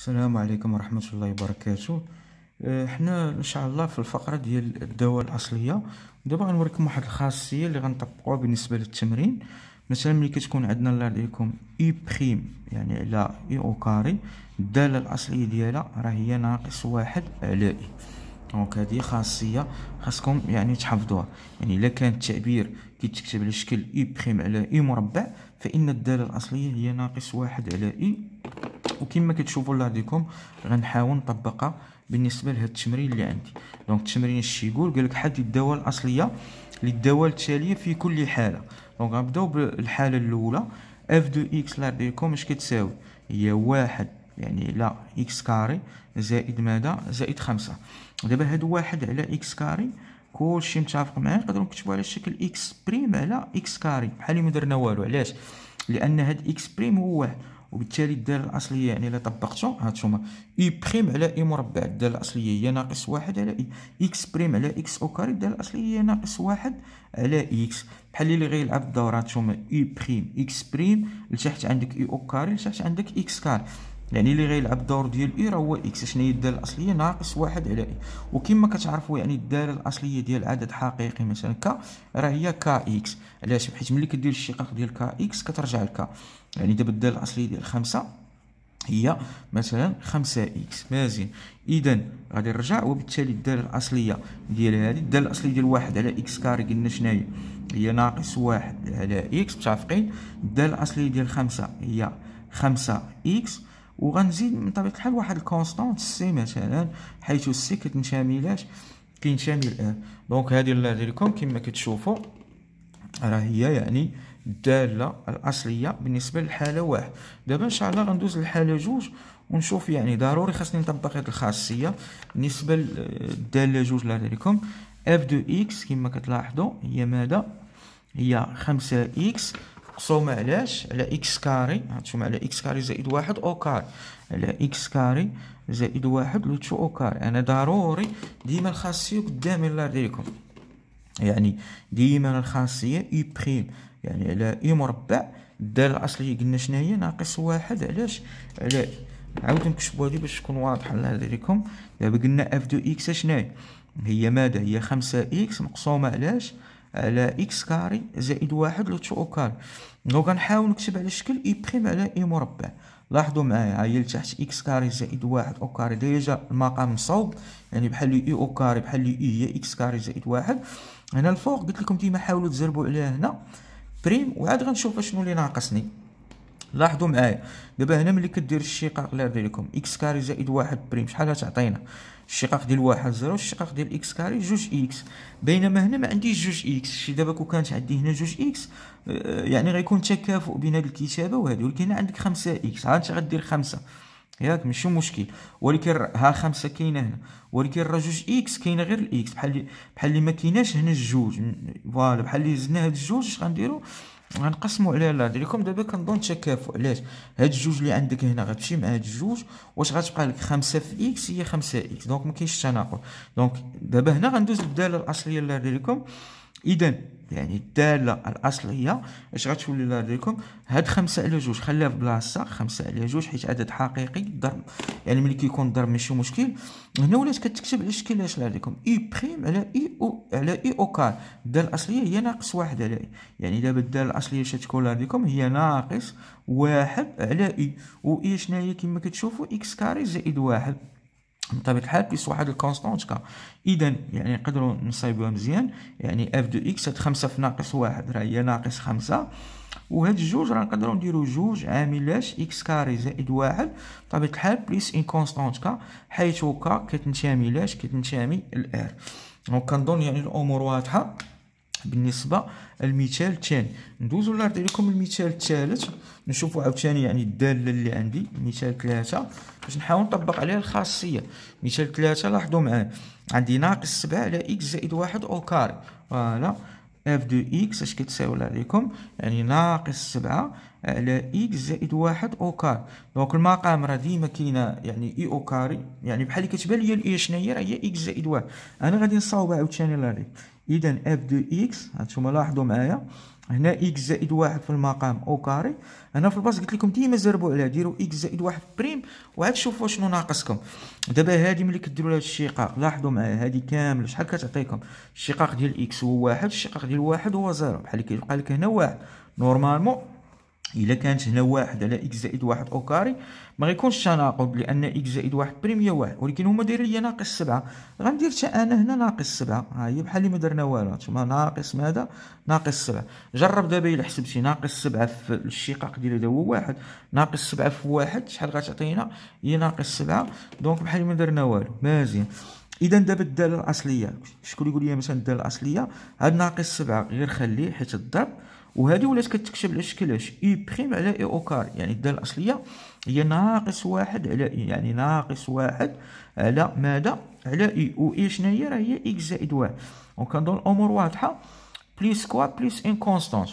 السلام عليكم ورحمة الله وبركاته. آه، حنا إن شاء الله في الفقرة ديال الدوال الأصلية دابا غنوريكم واحد الخاصية اللي غنطبقوها بالنسبة للتمرين. مثلا ملي كتكون عندنا الله عليكم u prime يعني على u au carré الدالة الأصلية ديالها راه هي ناقص واحد على u. donc هذه خاصية خاصكم يعني تحفظوها. يعني إلا كان التعبير كيتكتب على شكل u prime على u مربع فإن الدالة الأصلية هي ناقص واحد على u. وكما كتشوفوا الله يهديكم غنحاول نطبقها بالنسبة لهذا التمرين اللي عندي. donc التمرين اش يقول؟ قال لك حدد الدوال الأصلية للدوال التالية في كل حالة. donc غنبداو بالحالة الأولى f de x الله يهديكم اش كتساوي؟ هي واحد يعني على x carré زائد ماذا؟ زائد خمسة. دابا هاد واحد على x carré كلشي متفق معاه نقدروا نكتبوا على شكل x prime على x carré. بحال ما درنا والو علاش؟ لأن هاد x prime هو واحد. وبالتالي الداله الأصلية يعني الا طبقتو هانتوما u prime على u مربع. الداله الأصلية هي ناقص واحد على u x prime على x au carré الداله الأصلية هي ناقص واحد على x بحال اللي غيلعب الدور هانتوما u prime x prime لتحت عندك u au carré لتحت عندك x carré يعني اللي غيلعب الدور ديال u راه هو x شنو هي الداله الاصلية؟ ناقص واحد على u. وكما كتعرفوا يعني الداله الاصلية ديال عدد حقيقي مثلا k راه هي k x. علاش؟ حيت ملي كدير الاشتقاق ديال k x كترجع لك. يعني دابا الداله الاصلية ديال خمسة هي مثلا خمسة x. مزيان اذا غادي نرجع وبالتالي الداله الاصلية ديال هذه الداله الاصلية ديال واحد على x carré قلنا شناهي؟ هي ناقص واحد على x. متفقين؟ الداله الاصلية ديال خمسة هي خمسة x. وغنزيد من طبيعه الحال واحد ال constante c مثلا حيث السي كتنتمي لاش كينتمي ل R donc هذه الله لكم كما كتشوفوا راه هي يعني الداله الأصلية بالنسبة للحالة واحد. دابا إن شاء الله غندوز للحالة جوج ونشوف يعني ضروري خاصني نطبق هذه الخاصية بالنسبة للداله جوج الله لكم f de x كما كتلاحظوا هي ماذا؟ هي خمسة x مقسومة علاش؟ على x carré. هانتوما على x carré زائد واحد au carré. على x carré زائد واحد le tout au carré. أنا ضروري ديما الخاصية قدامي الله يرضيكم يعني ديما الخاصية u prime يعني على u مربع. الدالة الأصلية قلنا شنو هي؟ ناقص واحد. علاش؟ على نعاود نكتبو هادي باش تكون واضحة الله يرضيكم دابا قلنا F de x شنو هي؟ هي ماذا؟ هي خمسة x مقسومة علاش؟ على x carré زائد واحد le tout carré. donc غنحاول نكتب على شكل u prime على u مربع. لاحظوا معايا هي لتحت x carré زائد واحد au carré déjà المقام مصوب يعني بحال u au carré بحال u هي x carré زائد واحد. هنا الفوق قلت لكم ديما حاولوا تزربوا عليها هنا. prime وعاد غنشوف شنو اللي ناقصني. لاحظوا معايا دابا هنا ملي كدير الاشتقاق الله يرضي عليكم x carré زائد واحد prime شحال غتعطينا الاشتقاق ديال واحد zéro الاشتقاق ديال x carré جوج x. بينما هنا ما عنديش جوج x. شي دابا كون كانت عندي هنا جوج x آه، يعني غيكون تكافؤ بين هاد الكتابة وهادي. ولكن هنا عندك خمسة x. ها انت غدير خمسة. ياك ماشي مشكل. ولكن ها خمسة كاينة هنا. ولكن راه جوج إكس كاينة غير الإكس. بحال بحال اللي ما كايناش هنا الجوج. voilà بحال اللي زدنا هاد الجوج اش غنديرو؟ غنقسموا على لا. لكم دابا كنظن تكافؤ علاش هاد الجوج اللي عندك هنا غتمشي مع هاد الجوج واش غتبقى لك خمسة في x هي خمسة x. donc ما كاينش تناقض. donc دابا هنا غندوز للدالة الأصلية اللي لكم اذا يعني الدالة الأصلية اش غتولي لكم هاد خمسة على جوج خليها في بلاصتها خمسة على جوج حيت عدد حقيقي ضرب يعني ملي كيكون الضرب ماشي مشكل. هنا ولات كتكتب على شكل اش لكم u prime على u أو على u au carré. الدالة الأصلية هي ناقص واحد على u. يعني دابا الدالة الأصلية اش تكون لكم هي ناقص واحد على u. و u شنو هي كما كتشوفوا x carré زائد واحد. بطبيعة الحال plus واحد ال constante k إذا يعني نقدروا نصايبوها مزيان. يعني F de x هاد خمسة في ناقص واحد راه هي ناقص خمسة. وهاد الجوج راه نقدروا نديرو جوج عاملاش x carré زائد واحد. بطبيعة الحال plus une constante k حيث k كتنتمي لاش كتنتمي ل R donc كنظن يعني الأمور واضحة. بالنسبة للمثال الثاني ندوزو لارض لكم المثال الثالث نشوفوا عاوتاني يعني الدالة اللي عندي مثال ثلاثة باش نحاول نطبق عليها الخاصية. مثال ثلاثة لاحظوا معايا. عندي ناقص سبعة على x زائد واحد au carré. voilà. F de x اش كتساوي عليكم؟ يعني ناقص سبعة على x زائد واحد au carré donc المقام راه ديما كاينة يعني u au carré يعني بحال اللي كتبان ليا ال u شنو هي؟ راه هي x زائد واحد. أنا غادي نصاوبها عاوتاني لهادي اذا F de x هانتوما لاحظوا معايا. هنا x زائد واحد في المقام au carré. هنا في البسط قلت لكم ديما زربوا عليها ديروا x زائد واحد prime وعاد شوفوا شنو ناقصكم. دابا هادي ملي كديروا لها الاشتقاق لاحظوا معايا هادي كامل شحال كتعطيكم؟ الاشتقاق ديال x هو واحد الاشتقاق ديال واحد هو zéro بحال كيبقى لك هنا واحد. normalement إلا كانت هنا واحد على x زائد واحد au carré ما غيكونش تناقض لأن x زائد واحد prime هي واحد ولكن هما دايرين ليا ناقص سبعة. غندير حتى أنا هنا ناقص سبعة. ها هي بحال اللي ما درنا والو تما ناقص ماذا؟ ناقص سبعة. جرب دابا إلا حسبتي ناقص سبعة في الاشتقاق ديال هذا هو واحد ناقص سبعة في واحد شحال غتعطينا؟ هي ناقص سبعة. donc بحال ما درنا والو. مزيان إذا دابا الدالة الأصلية شكون يقول لي مثلا الدالة الأصلية؟ هاد ناقص سبعة غير خليه حيت الضرب. وهذه ولات كتكتب على شكل اش u prime على u au carré يعني الدالة الاصلية هي ناقص واحد على u يعني ناقص واحد على ماذا؟ على u. و u شنو هي؟ راه هي x زائد واحد. وكنظن الأمور واضحة. plus quoi plus une constante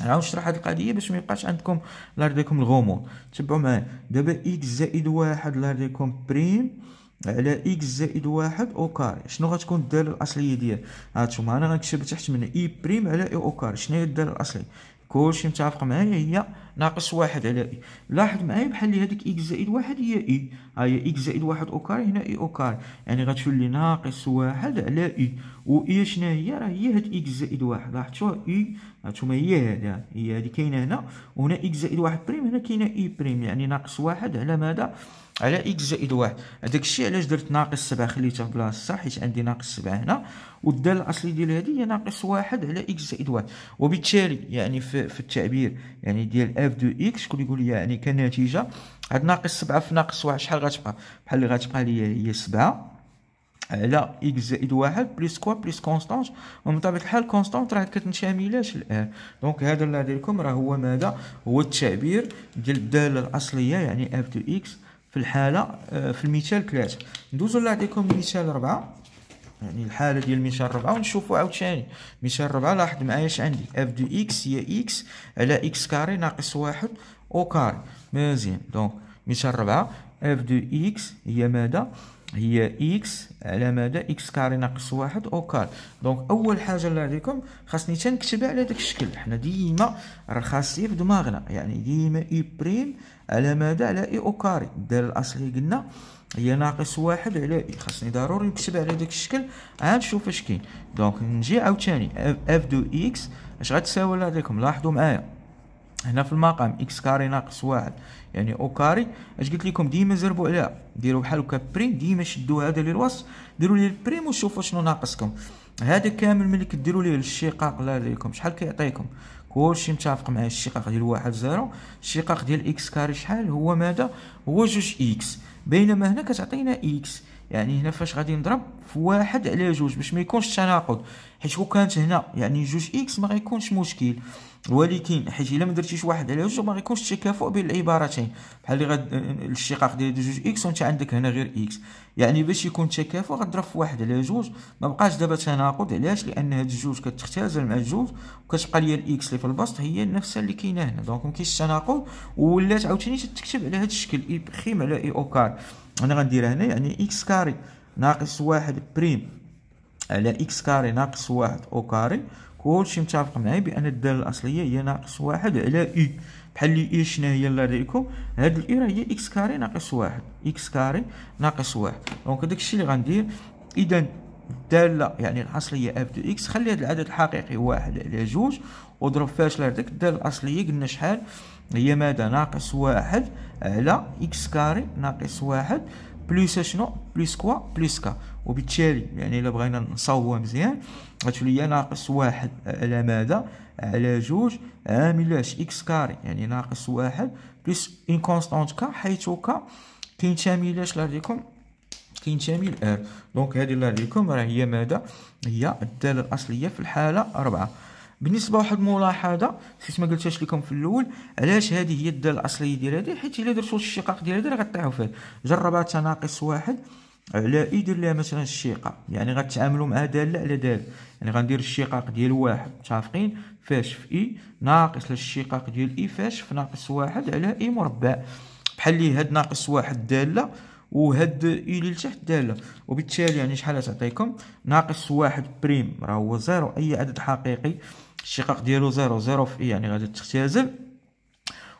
نعاود نشرح هاد القضية باش ما يبقاش عندكم لا ديكم الغموض. تبعوا معايا. دابا x زائد واحد لا ديكم prime. على x زائد واحد au carré. شنو غتكون الدالة الاصلية ديال؟ هانتوما أنا غنكتب تحت من u prime على u au carré. شنو هي الدالة الاصلية كلشي متفق معايا هي ناقص واحد على u لاحظ معايا بحال اللي هذيك x زائد واحد هي u ها هي x زائد واحد au carré هنا u au carré. يعني غتولي ناقص واحد على u و u شنو هي؟ راه هي هاد x زائد واحد. لاحظتوا u هانتوما هي هذا. هي هذه كاينة هنا. وهنا x زائد واحد prime هنا كاينة u prime يعني ناقص واحد على ماذا؟ على إكس زائد واحد. هذاك الشيء علاش درت ناقص سبعة؟ خليتها في بلاصتها حيت عندي ناقص سبعة هنا. والدالة الاصلي ديال هذه هي ناقص واحد على x زائد واحد. وبالتالي يعني في, في التعبير يعني ديال F de x شكون يقول لي يعني كنتيجة هاد ناقص سبعة في ناقص واحد شحال غتبقى؟ بحال اللي غتبقى لي هي سبعة على x زائد واحد plus quoi plus constante ومن طبيعة الحال constante راه كتنشاملاش الآن. donc هذا اللي لكم راه هو ماذا؟ هو التعبير ديال الدالة الأصلية يعني F de x في الحالة آه، في المثال ثلاثة ندوزو نعطيكم المثال ربعة. يعني الحالة ديال المثال ربعة ونشوفو عاوتاني. مثال ربعة لاحظ معايا اش عندي. F de x هي x على x carré ناقص واحد au carré. مزيان. donc مثال ربعة F de x هي ماذا؟ هي x على ماذا؟ x carré ناقص واحد au carré. donc أول حاجة اللي عليكم خاصني تنكتبها على داك الشكل. حنا ديما راه خاصية في دماغنا. يعني ديما u prime على ماذا؟ على u au carré. الدالة الاصلية قلنا هي ناقص واحد على u خاصني ضروري نكتبها على داك الشكل. عاد نشوف اش كاين. donc نجي عاوتاني. f de x اش غتساوي عليكم لاحظوا معايا. هنا في المقام x carré ناقص واحد. يعني au carré اش قلت لكم؟ ديما زربوا عليها. ديروا بحال هكا prime ديما شدوا هذا للوسط ديروا ليه ال prime وشوفوا شنو ناقصكم. هذا كامل ملي كديروا ليه الشقاق لا لكم شحال كيعطيكم؟ كلشي متفق مع الشقاق ديال واحد zéro. الشقاق ديال x carré شحال؟ هو ماذا؟ هو جوج x بينما هنا كتعطينا x يعني هنا فاش غادي نضرب في واحد على جوج باش ما يكونش تناقض. حيت كون كانت هنا يعني جوج x ما غيكونش مشكل. ولكن حيت إلا ما درتيش واحد على جوج ما غيكونش تكافؤ بين العبارتين. بحال اللي غاد الاشتقاق ديال جوج x وانت عندك هنا غير x. يعني باش يكون تكافؤ غضرب في واحد على جوج. ما بقاش دابا تناقض. علاش؟ لأن هاد الجوج كتختزل مع الجوج وكتبقى ليا ال x اللي في البسط هي نفسها اللي كاينة هنا. donc مكاينش تناقض. ولات عاوتاني تكتب على هاد الشكل. u prime على u au carré. أنا غنديرها هنا يعني x carré ناقص واحد prime على x carré ناقص واحد au carré. كلشي متفق معايا بأن الدالة الأصلية هي ناقص واحد على u بحال لي u شنو هي الله يريكم هاد ال u راه هي x carré ناقص واحد. x carré ناقص واحد. donc داكشي اللي غندير اذا الداله يعني الأصلية f de x خلي هذا العدد الحقيقي واحد على جوج وضرب فاش ديك الداله الأصلية قلنا شحال؟ هي ماذا؟ ناقص واحد على x carré ناقص واحد. plus شنو؟ plus quoi؟ plus k. وبالتالي يعني إلا بغينا نصوبوها مزيان غتولي ناقص واحد على ماذا؟ على جوج عامل اش x carré يعني ناقص واحد plus une constante k حيث k. كينتمي لاش لديكم كينتمي ل R donc هذه اللي لديكم راه هي ماذا؟ هي الدالة الأصلية في الحالة أربعة بالنسبة لواحد الملاحظه نسيت ما قلتهاش لكم في الأول علاش هذه هي الدالة الأصلية ديال هذه؟ حيت إلا درتو الشقاق ديال هذه راه غطيحو فيه جربها تناقص واحد على u دير لها مثلا الشقاق يعني غتعاملوا مع دالة على دالة. يعني غندير الشقاق ديال واحد متفقين؟ فاش في u ناقص للشقاق ديال u فاش في ناقص واحد على u مربع. بحال لي هاد ناقص واحد دالة وهاد u اللي لتحت داله وبالتالي يعني شحال تعطيكم؟ ناقص واحد prime. راه هو zéro. أي عدد حقيقي؟ الاشتقاق ديالو zéro. zéro في u يعني غادي تختزل.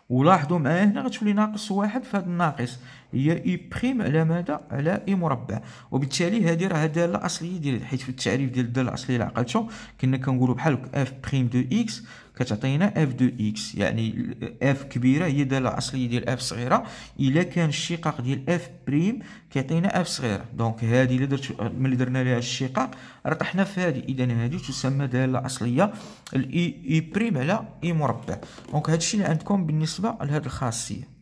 ولاحظوا معايا هنا غتولي ناقص واحد في هذا الناقص. هي u prime على ماذا؟ على u مربع. وبالتالي هذه راه داله اصليه ديال حيت في التعريف ديال الداله الاصليه عقلتو كنا كنقولوا بحال f prime de x. كتعطينا f de x يعني F كبيرة هي دالة أصلية ديال f صغيرة. إلا كان الشقاق ديال F prime كيعطينا f صغيرة. donc هذه اللي درت ملي درنا لها الشقاق رطحنا في هذه إذا هذه تسمى دالة أصلية ال u u prime على u مربع. donc هذا الشيء اللي عندكم بالنسبة لهذه الخاصية.